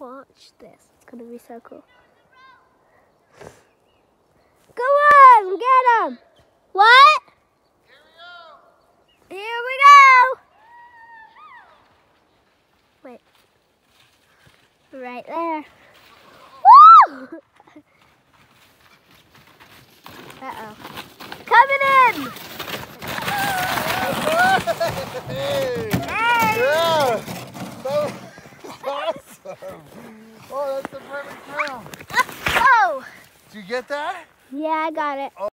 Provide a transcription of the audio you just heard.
Watch this. It's gonna be so cool. Go on, get him. What? Here we go. Wait. Right there. Woo! Uh-oh. Coming in! Oh, that's the perfect trail. Uh, oh! Did you get that? Yeah, I got it. Oh.